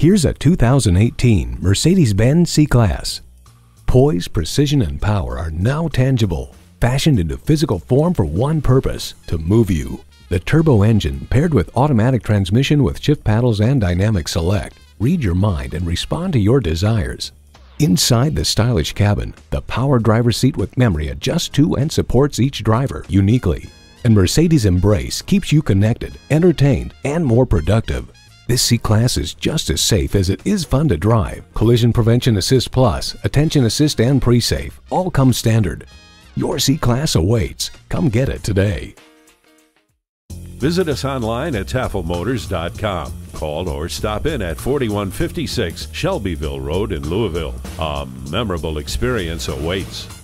Here's a 2018 Mercedes-Benz C-Class. Poise, precision, and power are now tangible, fashioned into physical form for one purpose, to move you. The turbo engine, paired with automatic transmission with shift paddles and dynamic select, read your mind and respond to your desires. Inside the stylish cabin, the power driver seat with memory adjusts to and supports each driver uniquely. And Mercedes mbrace keeps you connected, entertained, and more productive. This C-Class is just as safe as it is fun to drive. Collision Prevention Assist Plus, Attention Assist and Pre-Safe all come standard. Your C-Class awaits. Come get it today. Visit us online at tafelmotors.com. Call or stop in at 4156 Shelbyville Road in Louisville. A memorable experience awaits.